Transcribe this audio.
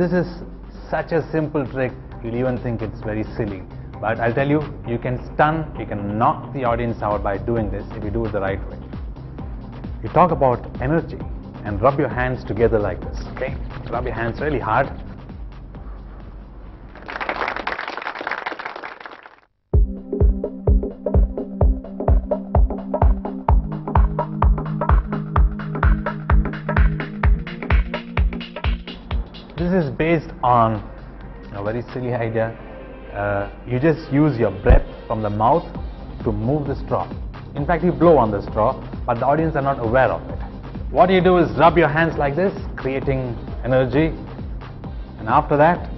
This is such a simple trick, you'll even think it's very silly. But I'll tell you, you can stun, you can knock the audience out by doing this if you do it the right way. You talk about energy and rub your hands together like this, okay? Rub your hands really hard. This is based on a very silly idea. Uh, you just use your breath from the mouth to move the straw. In fact, you blow on the straw, but the audience are not aware of it. What you do is rub your hands like this, creating energy, and after that,